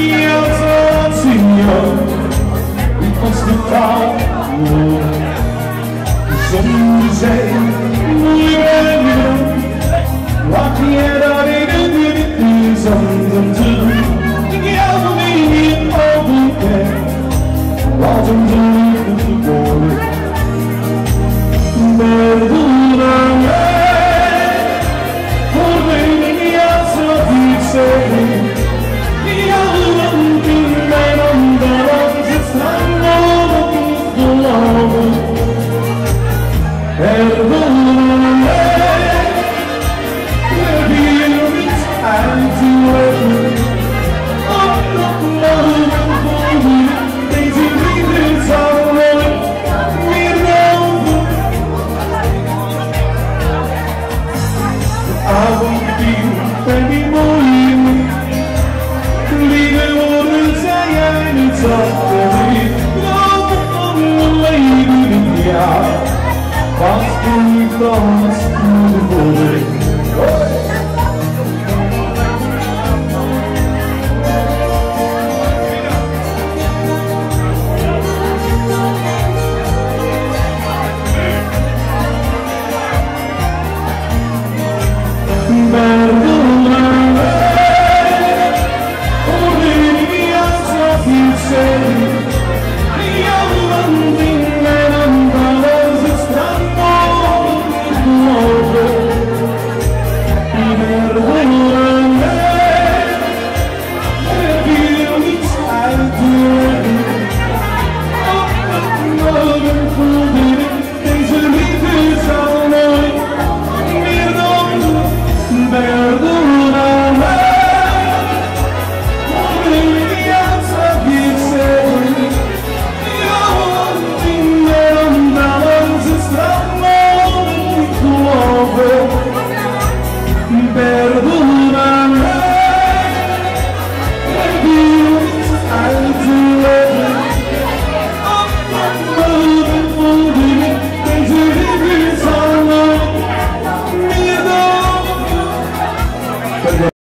Signor, Signor, we must be proud. Some say, we are you, what the end of it is on the two. Together we need all we can, what the people. Help